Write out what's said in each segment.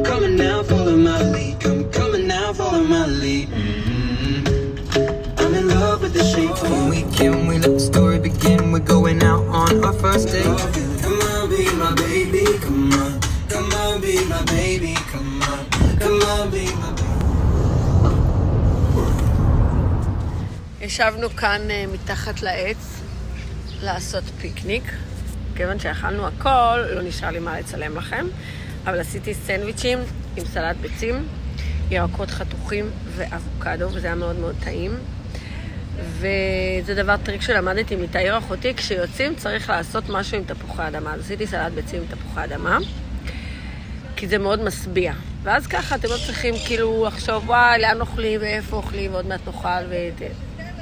coming now, follow my lead. Come coming now, follow my lead. Mhm. I'm in love with the shape of the weekend. We let the story begin. We're going out on our first date. Come on, be my baby. Come on, come on, be my baby. Come on, come on, be my baby. ישבנו כאן אה, מתחת לעץ לעשות פיקניק. כיוון שאכלנו הכל, לא נשאר לי מה לצלם לכם, אבל עשיתי סנדוויצ'ים עם סלט ביצים, ירקות חתוכים ואבוקדו, וזה היה מאוד מאוד טעים. וזה דבר טריק שלמדתי מתאיר אחותי, כשיוצאים צריך לעשות משהו עם תפוחי אדמה. אז עשיתי סלט ביצים עם תפוחי אדמה, כי זה מאוד משביע. ואז ככה אתם לא צריכים כאילו לחשוב, וואי, לאן אוכלים ואיפה אוכלים, ועוד מעט נאכל,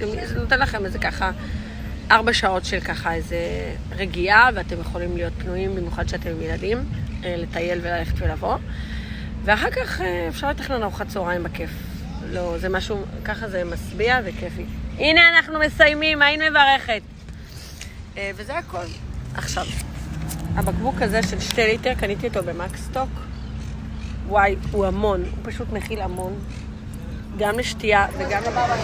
וזה נותן לכם איזה ככה ארבע שעות של ככה איזה רגיעה, ואתם יכולים להיות פנויים, במיוחד שאתם עם ילדים, אה, לטייל וללכת ולבוא. ואחר כך אה, אפשר לתכנן ארוחת צהריים בכיף. לא, זה משהו, ככה זה משביע וכיפי. הנה אנחנו מסיימים, היית מברכת. אה, וזה הכל. עכשיו, הבקבוק הזה של שתי ליטר, קניתי אותו במקסטוק. וואי, הוא המון, הוא פשוט מכיל המון. גם לשתייה וגם לבבא.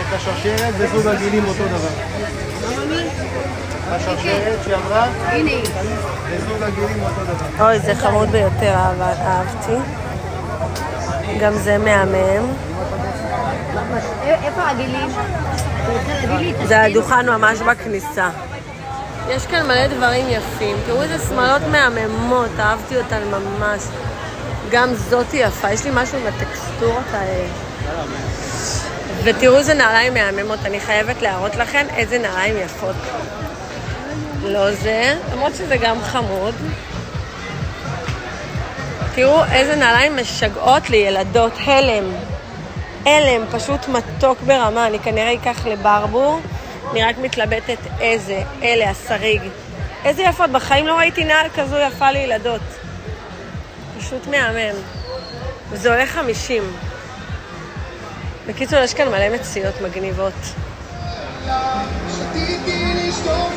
את השרשרת וזוג. השרשרת שהיא אמרה, הגילים אותו דבר. אוי, זה חמוד ביותר, אהב- אהבתי. גם זה מהמם. איפה הגילים? זה הדוכן ממש בכניסה. יש כאן מלא דברים יפים. תראו איזה שמלות מהממות, אהבתי אותן ממש. גם זאתי יפה, יש לי משהו עם הטקסטורות האלה. ותראו איזה נעליים מהממות, אני חייבת להראות לכם איזה נעליים יפות. לא זה, למרות שזה גם חמוד. תראו איזה נעליים משגעות לילדות, הלם. הלם, פשוט מתוק ברמה, אני כנראה אקח לברבור. אני רק מתלבטת איזה, אלה, השריג. איזה יפות, בחיים לא ראיתי נעל כזו יפה לילדות. פשוט מהמם. וזה עולה 50. בקיצור, יש כאן מלא מציאות מגניבות. שתיתי לשטוף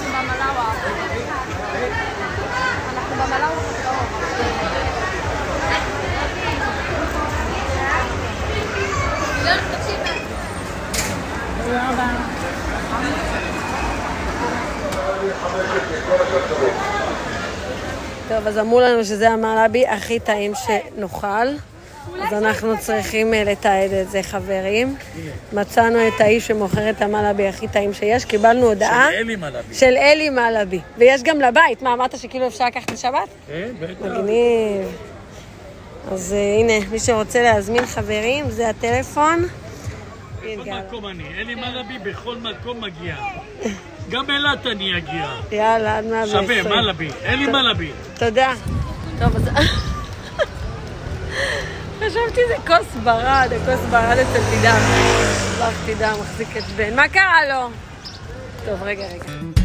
טוב, אז אמרו לנו שזה המלאבי הכי טעים שנאכל, אז אנחנו צריכים אה, לתעד את זה, חברים. מצאנו את האיש שמוכר את המלאבי הכי טעים שיש, קיבלנו הודעה... של אלי מלאבי. של אלי מלאבי. ויש גם לבית. מה, אמרת שכאילו אפשר לקחת לשבת? כן, בטח. מגניב. אז אה, הנה, מי שרוצה להזמין חברים, זה הטלפון. בכל מקום אני. אלי מלאבי בכל מקום מגיע. גם אילת אני אגיע. יאללה, עד 120. שווה, מלאבי. אלי מלאבי. תודה. טוב, אז... חשבתי זה כוס ברד, הכוס ברד אצל תידם. לך תידם, מחזיק את בן. מה קרה לו? טוב, רגע, רגע.